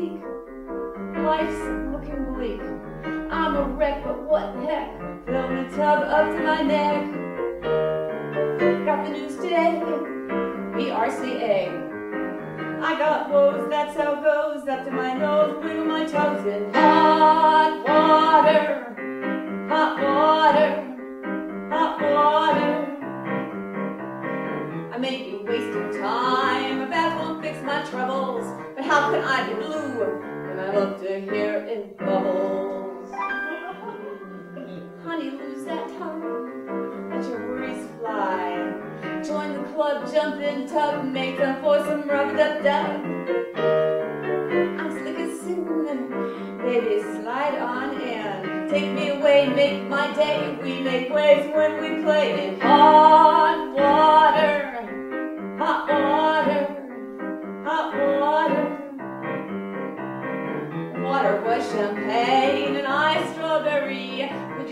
weak. Life's looking bleak. I'm a wreck, but what the heck? Fill in tub up to my neck. Got the news today. BRCA. I got woes, that's how it goes. Up to my nose, wiggle my toes in hot water. I may be wasting time. A bath won't fix my troubles. But how can I be blue when I look to hear in bubbles? Honey, lose that tongue. Let your worries fly. Join the club, jump in tub, make them for some rub dub dub. I'm slick as sin, baby, slide on in. Take me away, make my day. We make waves when we play it hot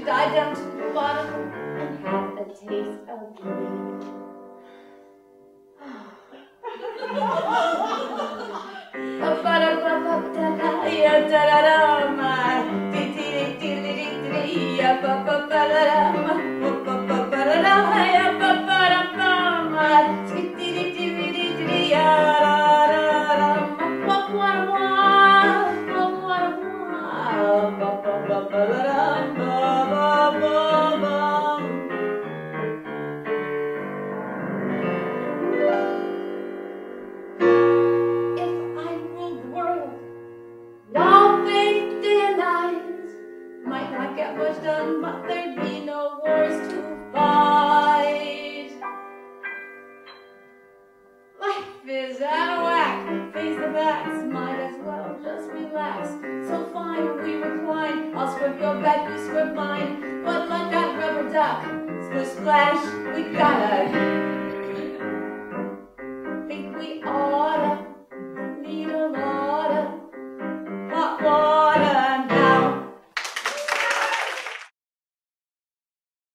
dive down to the bottom and have a taste of me? If get much done, but there'd be no wars to fight. Life is out of whack, face the facts, might as well just relax. So fine, we recline, I'll scrub your back, you scrub mine, but like that rubber duck, splish splash, we gotta